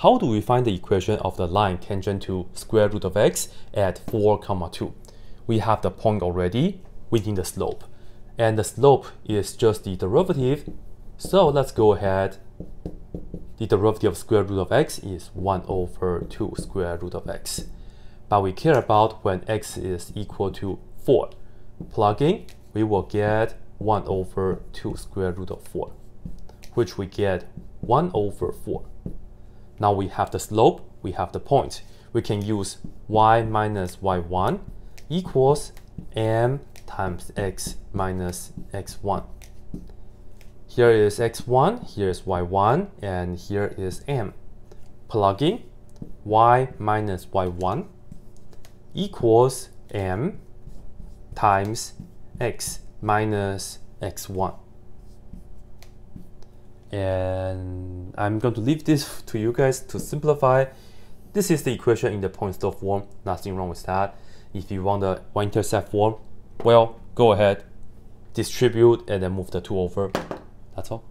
how do we find the equation of the line tangent to square root of x at 4 comma 2? We have the point already, need the slope. And the slope is just the derivative, so let's go ahead. The derivative of square root of x is 1 over 2 square root of x. But we care about when x is equal to 4. Plugging, we will get 1 over 2 square root of 4, which we get 1 over 4. Now we have the slope, we have the point. We can use y minus y1 equals m times x minus x1. Here is x1, here is y1, and here is m. Plugging y minus y1 equals m times x minus x1. And I'm going to leave this to you guys to simplify. This is the equation in the point-slope form, nothing wrong with that. If you want the y-intercept form, well, go ahead, distribute and then move the 2 over. That's all.